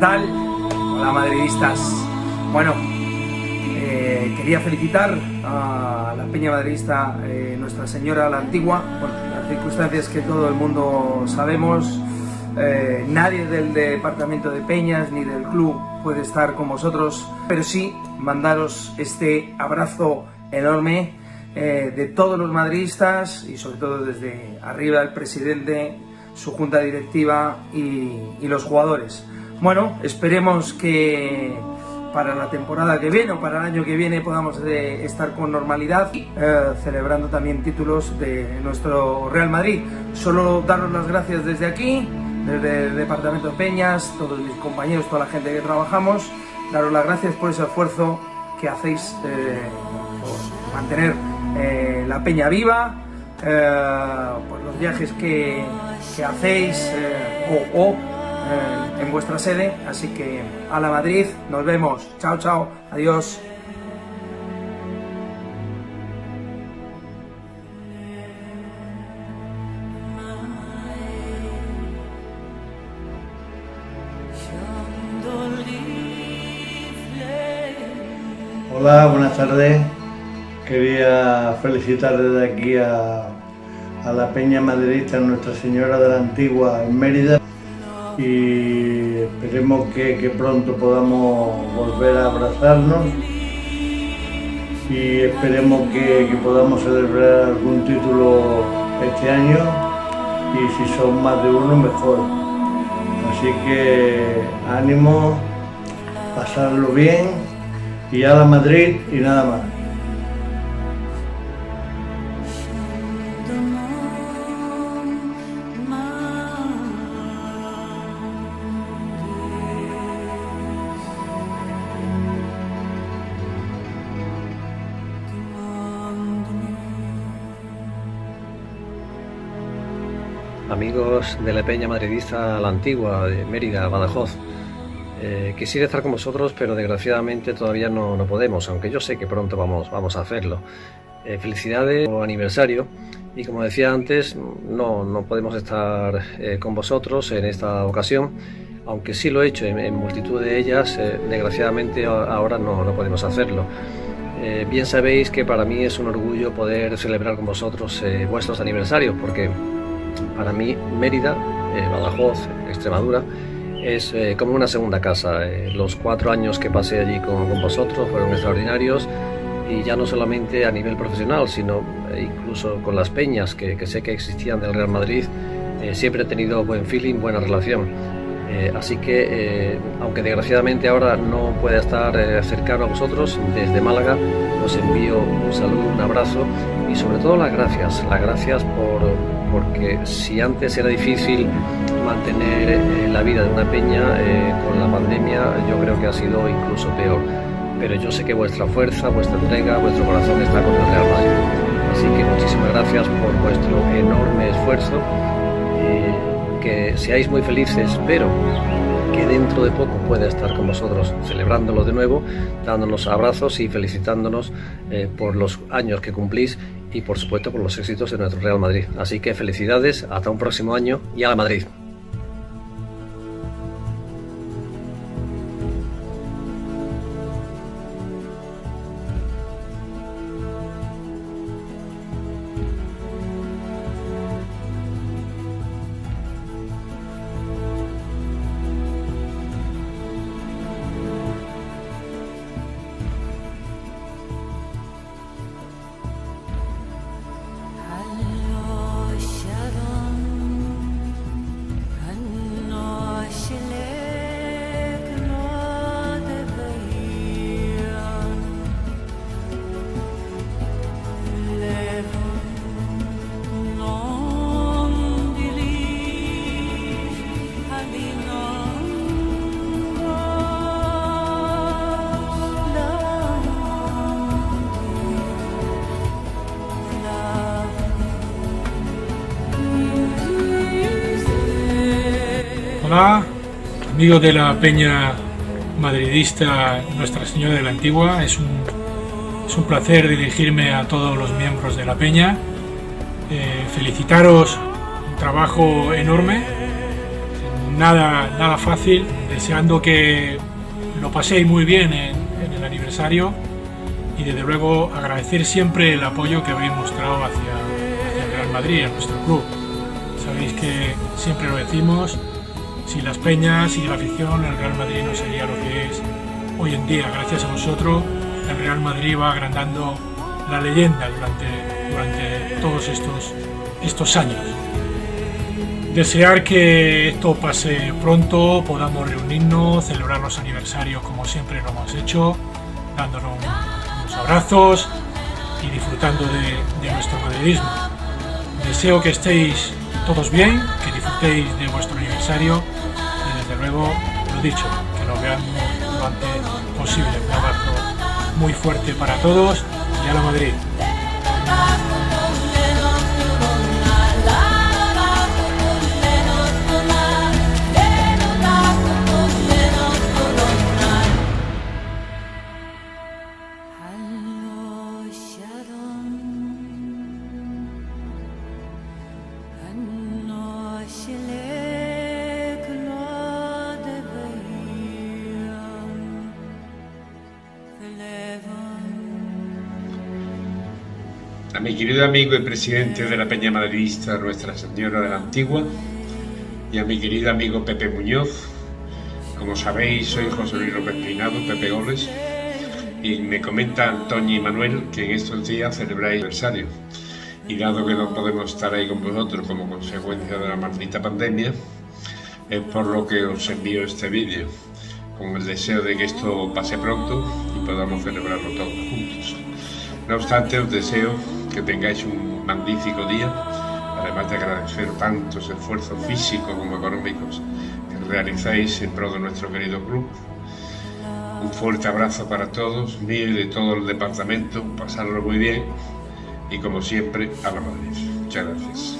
tal? Hola madridistas. Bueno, eh, quería felicitar a la Peña Madridista eh, Nuestra Señora la Antigua, por las circunstancias que todo el mundo sabemos. Eh, nadie del departamento de Peñas ni del club puede estar con vosotros, pero sí mandaros este abrazo enorme de todos los madridistas y sobre todo desde arriba el presidente, su junta directiva y, y los jugadores. Bueno, esperemos que para la temporada que viene o para el año que viene podamos eh, estar con normalidad, eh, celebrando también títulos de nuestro Real Madrid. Solo daros las gracias desde aquí, desde el Departamento de Peñas, todos mis compañeros, toda la gente que trabajamos, daros las gracias por ese esfuerzo que hacéis eh, por mantener la Peña viva, por los viajes que, que hacéis o, o en vuestra sede. Así que a la Madrid, nos vemos. Chao, chao. Adiós. Hola, buenas tardes. Quería felicitar desde aquí a, la Peña Madridista Nuestra Señora de la Antigua en Mérida y esperemos que, pronto podamos volver a abrazarnos y esperemos que, podamos celebrar algún título este año y si son más de uno mejor. Así que ánimo, pasarlo bien y a la Madrid y nada más. Amigos de la Peña Madridista La Antigua, de Mérida, Badajoz. Eh, quisiera estar con vosotros, pero desgraciadamente todavía no, no, podemos, aunque yo sé que pronto vamos, vamos a hacerlo. Eh, felicidades por aniversario y como decía antes, no, no podemos estar eh, con vosotros en esta ocasión, aunque sí lo he hecho en, multitud de ellas, desgraciadamente ahora no, no podemos hacerlo. bien sabéis que para mí es un orgullo poder celebrar con vosotros vuestros aniversarios, porque para mí Mérida, eh, Badajoz, Extremadura, es eh, como una segunda casa. Eh, los cuatro años que pasé allí con, vosotros fueron extraordinarios y ya no solamente a nivel profesional, sino incluso con las peñas que, que, sé que existían del Real Madrid, siempre he tenido buen feeling, buena relación. así que, aunque desgraciadamente ahora no pueda estar cercano a vosotros, desde Málaga os envío un saludo, un abrazo y sobre todo las gracias, las gracias por porque si antes era difícil mantener eh, la vida de una peña eh, con la pandemia, yo creo que ha sido incluso peor. Pero yo sé que vuestra fuerza, vuestra entrega, vuestro corazón está con el Real Madrid. Así que muchísimas gracias por vuestro enorme esfuerzo. Eh, que seáis muy felices, pero que dentro de poco pueda estar con vosotros celebrándolo de nuevo, dándonos abrazos y felicitándonos por los años que cumplís y por supuesto por los éxitos de nuestro Real Madrid. Así que felicidades, hasta un próximo año y a la Madrid. Hola, amigos de la Peña Madridista Nuestra Señora de la Antigua. Es un, es un placer dirigirme a todos los miembros de la Peña. Eh, felicitaros un trabajo enorme nada, nada fácil, deseando que lo paséis muy bien en, el aniversario y desde luego agradecer siempre el apoyo que habéis mostrado hacia, hacia el Real Madrid, a nuestro club. Sabéis que siempre lo decimos, sin las peñas, sin la afición, el Real Madrid no sería lo que es hoy en día. Gracias a vosotros, el Real Madrid va agrandando la leyenda durante, durante todos estos, estos años. Desear que esto pase pronto, podamos reunirnos, celebrar los aniversarios como siempre lo hemos hecho, dándonos unos abrazos y disfrutando de, nuestro madridismo. Deseo que estéis todos bien, que disfrutéis de vuestro aniversario y luego, lo dicho, que lo veamos lo antes posible. Un abrazo muy fuerte para todos y a la Madrid. A mi querido amigo y presidente de la Peña Madridista Nuestra Señora de la Antigua y a mi querido amigo Pepe Muñoz. Como sabéis, soy José Luis López Peinado, Pepe Goles, y me comenta Antonio y Manuel que en estos días celebráis aniversario. Y dado que no podemos estar ahí con vosotros como consecuencia de la maldita pandemia, es por lo que os envío este vídeo, con el deseo de que esto pase pronto y podamos celebrarlo todos juntos. No obstante, os deseo que tengáis un magnífico día, además de agradecer tantos esfuerzos físicos como económicos que realizáis en pro de nuestro querido club. Un fuerte abrazo para todos, mío y de todo el departamento, pasarlo muy bien y como siempre a la Madrid. Muchas gracias.